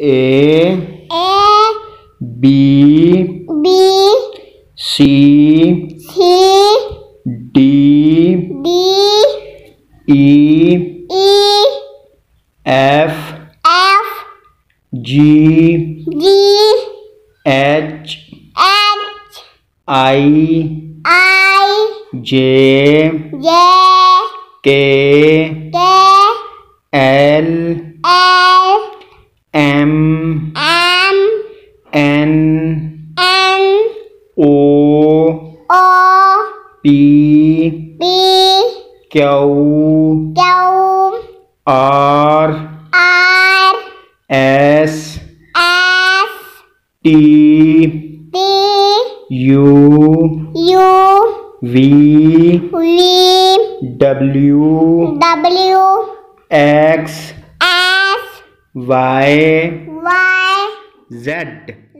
A A B B C C D D E E F F G G H H I I J J K K L L M M N N O O P P Q Q R R S S T T U U V V W W X Y Y Z